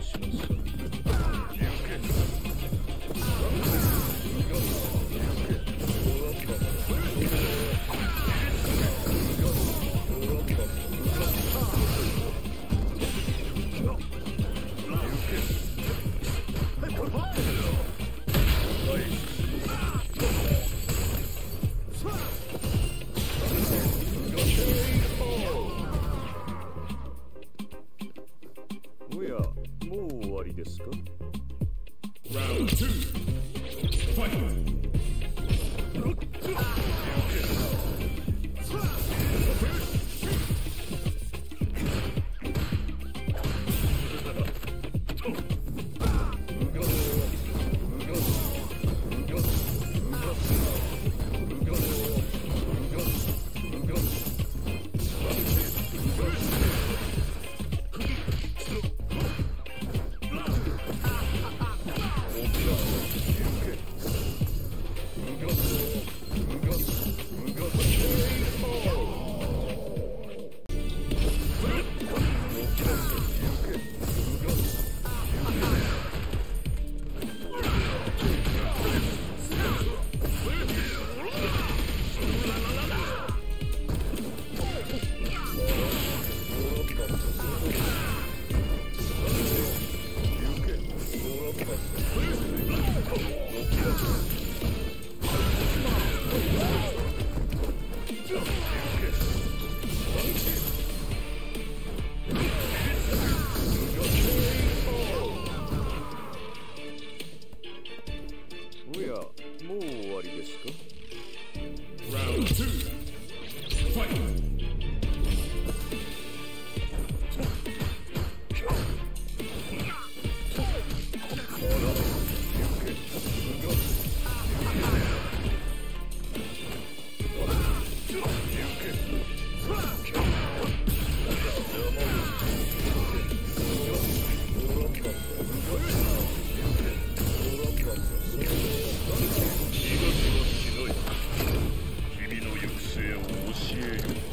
Christmas. もう終わりですか Round two. Fight. Ujo. huge.